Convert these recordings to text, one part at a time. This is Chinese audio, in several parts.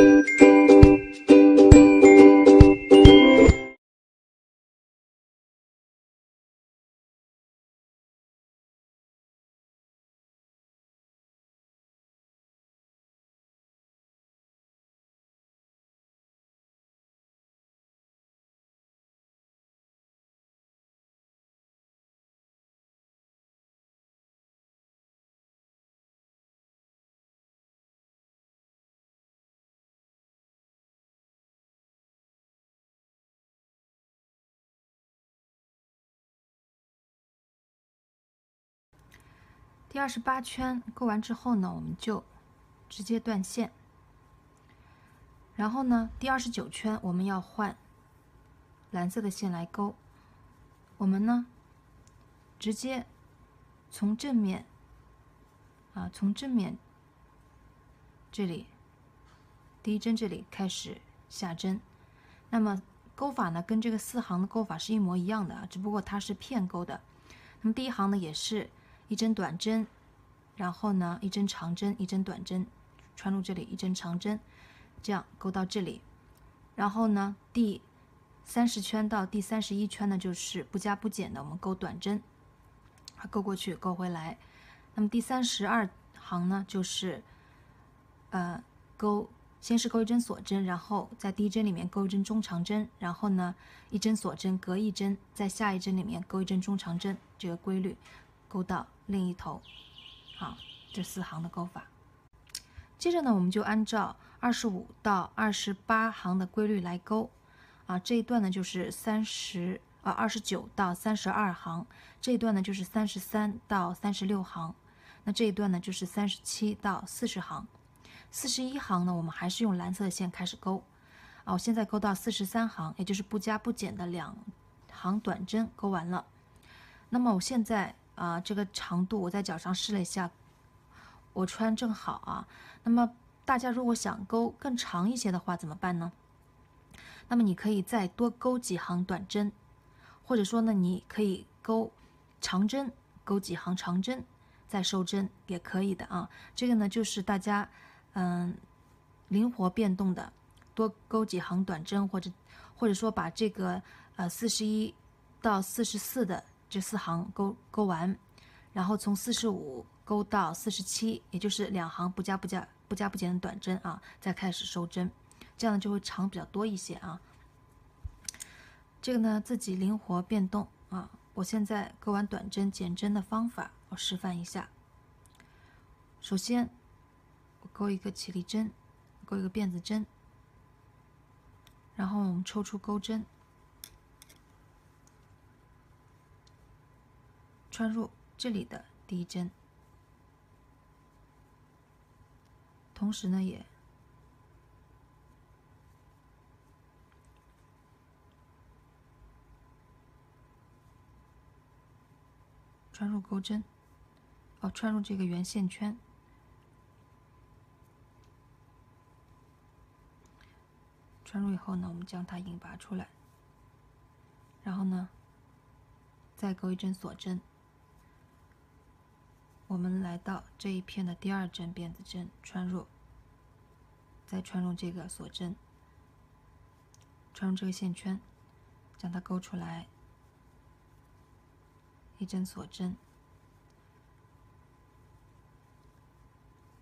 Música 第二十八圈勾完之后呢，我们就直接断线。然后呢，第二十九圈我们要换蓝色的线来勾。我们呢，直接从正面啊，从正面这里第一针这里开始下针。那么勾法呢，跟这个四行的勾法是一模一样的啊，只不过它是片钩的。那么第一行呢，也是。一针短针，然后呢，一针长针，一针短针，穿入这里，一针长针，这样勾到这里。然后呢，第三十圈到第三十一圈呢，就是不加不减的，我们勾短针，勾过去，勾回来。那么第三十二行呢，就是呃勾，先是勾一针锁针，然后在第一针里面勾一针中长针，然后呢，一针锁针，隔一针，在下一针里面勾一针中长针，这个规律。勾到另一头，好，这四行的勾法。接着呢，我们就按照二十五到二十八行的规律来勾，啊，这一段呢就是三十啊二十九到三十二行，这一段呢就是三十三到三十六行，那这一段呢就是三十七到四十行。四十一行呢，我们还是用蓝色的线开始勾，啊，我现在勾到四十三行，也就是不加不减的两行短针勾完了。那么我现在。啊，这个长度我在脚上试了一下，我穿正好啊。那么大家如果想勾更长一些的话，怎么办呢？那么你可以再多勾几行短针，或者说呢，你可以勾长针，勾几行长针，再收针也可以的啊。这个呢，就是大家嗯灵活变动的，多勾几行短针，或者或者说把这个呃四十一到四十四的。这四行勾勾完，然后从四十五勾到四十七，也就是两行不加不加不加不减的短针啊，再开始收针，这样就会长比较多一些啊。这个呢自己灵活变动啊。我现在勾完短针减针的方法，我示范一下。首先，我勾一个起立针，勾一个辫子针，然后我们抽出钩针。穿入这里的第一针，同时呢也穿入钩针，哦，穿入这个圆线圈，穿入以后呢，我们将它引拔出来，然后呢，再钩一针锁针。我们来到这一片的第二针辫子针，穿入，再穿入这个锁针，穿入这个线圈，将它勾出来，一针锁针，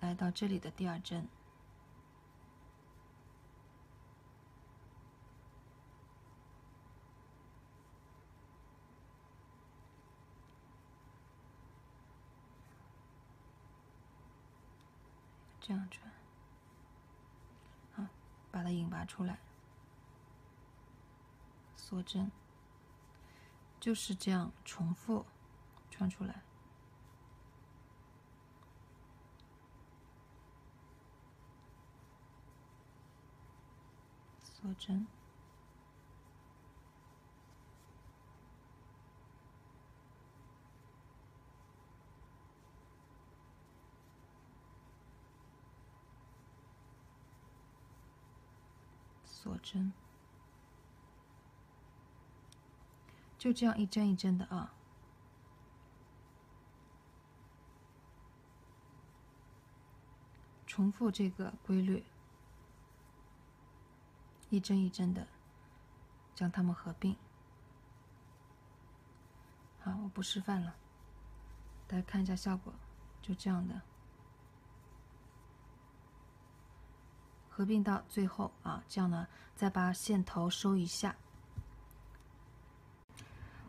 来到这里的第二针。这样穿，好，把它引拔出来，锁针，就是这样重复穿出来，锁针。锁针，就这样一针一针的啊，重复这个规律。一针一针的将它们合并。好，我不示范了，大家看一下效果，就这样的。合并到最后啊，这样呢，再把线头收一下。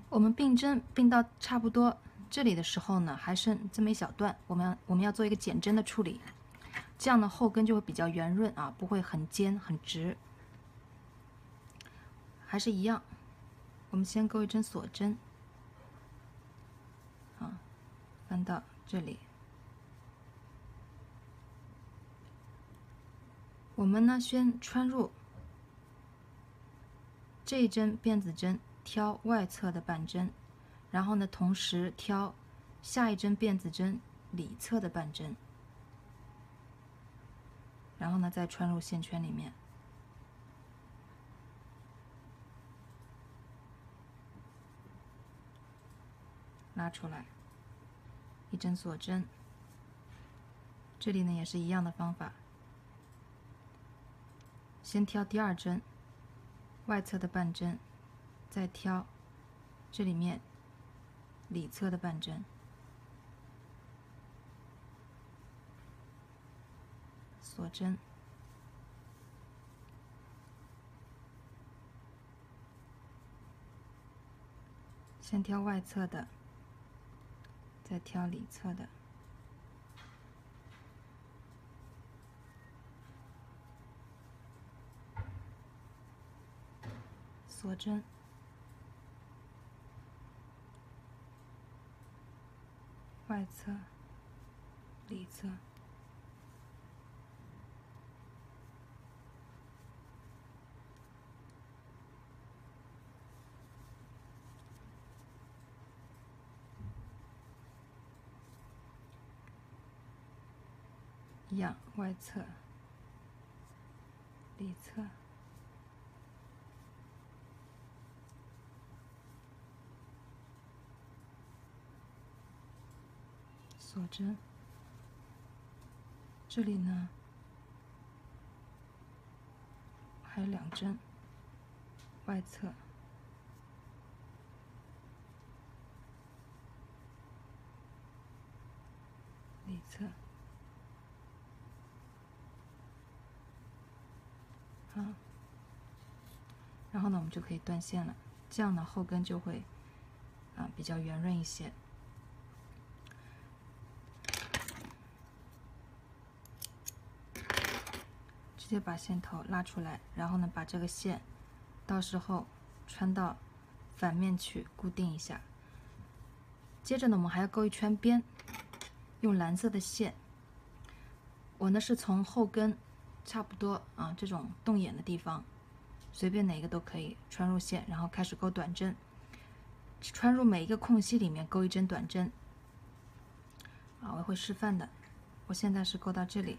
我们并针并到差不多这里的时候呢，还剩这么一小段，我们我们要做一个减针的处理，这样呢后跟就会比较圆润啊，不会很尖很直。还是一样，我们先钩一针锁针，啊，翻到这里。我们呢，先穿入。这一针辫子针，挑外侧的半针，然后呢，同时挑下一针辫子针里侧的半针，然后呢，再穿入线圈里面，拉出来，一针锁针。这里呢，也是一样的方法。先挑第二针外侧的半针，再挑这里面里侧的半针，锁针。先挑外侧的，再挑里侧的。锁针，外侧、里侧，一样，外侧、里侧。锁针，这里呢还有两针，外侧、里侧，好，然后呢，我们就可以断线了，这样呢后跟就会啊比较圆润一些。直接把线头拉出来，然后呢，把这个线，到时候穿到反面去固定一下。接着呢，我们还要钩一圈边，用蓝色的线。我呢是从后跟差不多啊这种洞眼的地方，随便哪个都可以穿入线，然后开始钩短针，穿入每一个空隙里面钩一针短针。啊，我会示范的。我现在是钩到这里。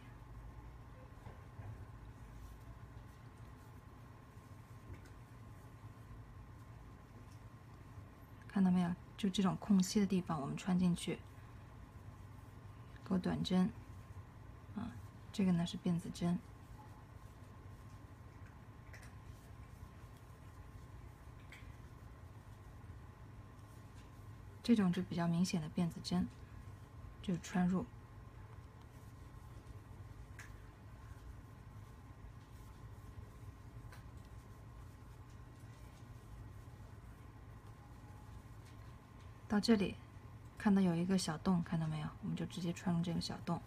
看到没有？就这种空隙的地方，我们穿进去，钩短针，啊，这个呢是辫子针，这种就比较明显的辫子针，就穿入。到这里，看到有一个小洞，看到没有？我们就直接穿入这个小洞，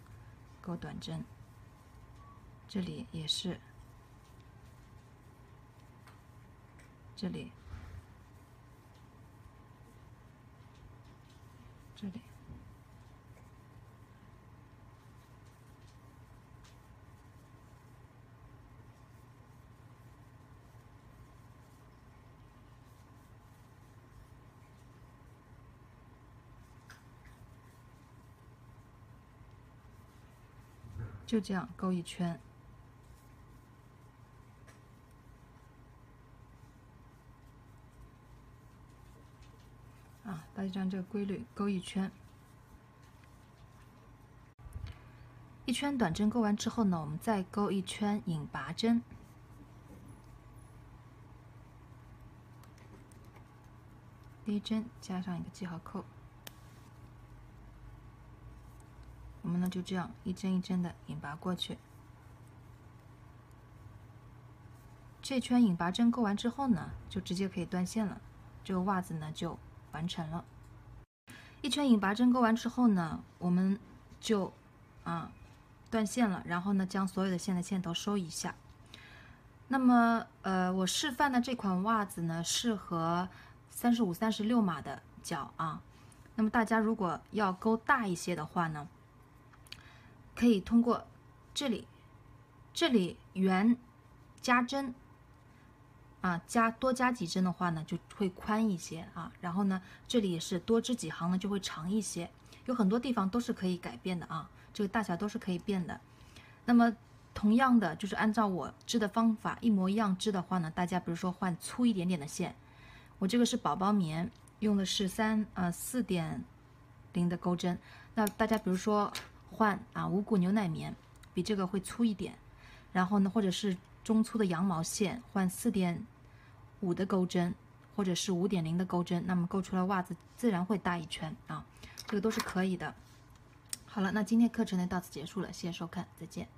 钩短针。这里也是，这里，这里。就这样勾一圈。啊，大家按这个规律勾一圈。一圈短针勾完之后呢，我们再勾一圈引拔针。第一针加上一个记号扣，我们呢就这样一针一针的引拔过去。这圈引拔针钩完之后呢，就直接可以断线了，这个袜子呢就完成了。一圈引拔针钩完之后呢，我们就啊断线了，然后呢将所有的线的线头收一下。那么呃，我示范的这款袜子呢，适合三十五、三十六码的脚啊。那么大家如果要钩大一些的话呢，可以通过这里这里圆加针。啊，加多加几针的话呢，就会宽一些啊。然后呢，这里也是多织几行呢，就会长一些。有很多地方都是可以改变的啊，这个大小都是可以变的。那么同样的，就是按照我织的方法一模一样织的话呢，大家比如说换粗一点点的线，我这个是宝宝棉，用的是三呃四点零的钩针。那大家比如说换啊五谷牛奶棉，比这个会粗一点。然后呢，或者是。中粗的羊毛线换四点五的钩针，或者是五点零的钩针，那么钩出来袜子自然会大一圈啊，这个都是可以的。好了，那今天课程呢到此结束了，谢谢收看，再见。